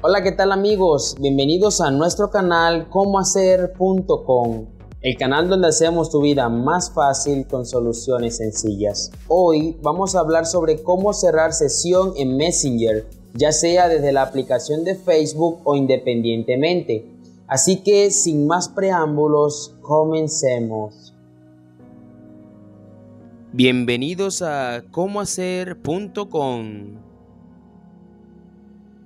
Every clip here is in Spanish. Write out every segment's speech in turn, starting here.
Hola, ¿qué tal amigos? Bienvenidos a nuestro canal comohacer.com, el canal donde hacemos tu vida más fácil con soluciones sencillas. Hoy vamos a hablar sobre cómo cerrar sesión en Messenger, ya sea desde la aplicación de Facebook o independientemente. Así que sin más preámbulos, comencemos. Bienvenidos a comohacer.com.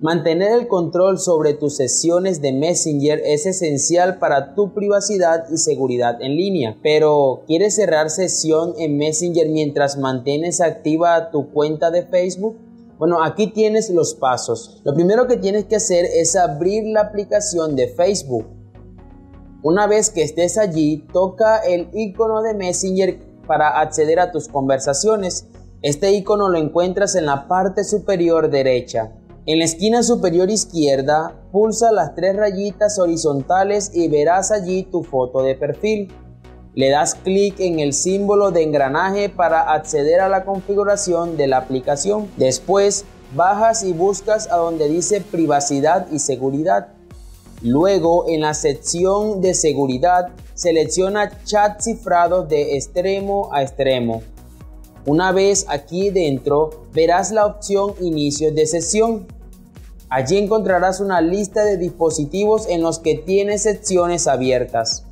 Mantener el control sobre tus sesiones de Messenger es esencial para tu privacidad y seguridad en línea. Pero, ¿quieres cerrar sesión en Messenger mientras mantienes activa tu cuenta de Facebook? Bueno, aquí tienes los pasos. Lo primero que tienes que hacer es abrir la aplicación de Facebook. Una vez que estés allí, toca el icono de Messenger para acceder a tus conversaciones. Este icono lo encuentras en la parte superior derecha. En la esquina superior izquierda, pulsa las tres rayitas horizontales y verás allí tu foto de perfil. Le das clic en el símbolo de engranaje para acceder a la configuración de la aplicación. Después, bajas y buscas a donde dice privacidad y seguridad. Luego, en la sección de seguridad, selecciona chat cifrado de extremo a extremo. Una vez aquí dentro, verás la opción Inicio de sesión. Allí encontrarás una lista de dispositivos en los que tienes secciones abiertas.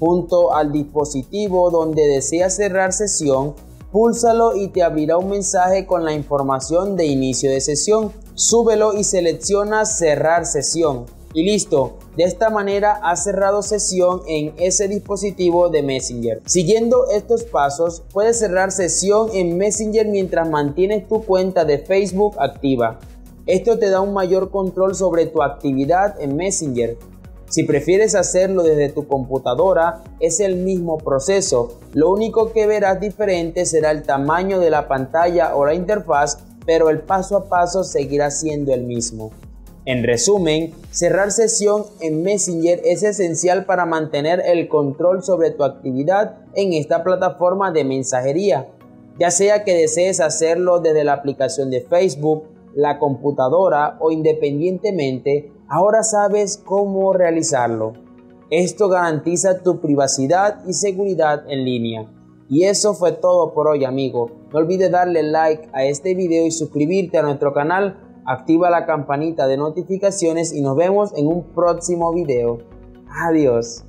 Junto al dispositivo donde deseas cerrar sesión, púlsalo y te abrirá un mensaje con la información de inicio de sesión. Súbelo y selecciona Cerrar sesión. Y listo, de esta manera has cerrado sesión en ese dispositivo de Messenger. Siguiendo estos pasos, puedes cerrar sesión en Messenger mientras mantienes tu cuenta de Facebook activa. Esto te da un mayor control sobre tu actividad en Messenger. Si prefieres hacerlo desde tu computadora, es el mismo proceso. Lo único que verás diferente será el tamaño de la pantalla o la interfaz, pero el paso a paso seguirá siendo el mismo. En resumen, cerrar sesión en Messenger es esencial para mantener el control sobre tu actividad en esta plataforma de mensajería, ya sea que desees hacerlo desde la aplicación de Facebook, la computadora o independientemente, ahora sabes cómo realizarlo. Esto garantiza tu privacidad y seguridad en línea. Y eso fue todo por hoy amigo. No olvides darle like a este video y suscribirte a nuestro canal activa la campanita de notificaciones y nos vemos en un próximo video. Adiós.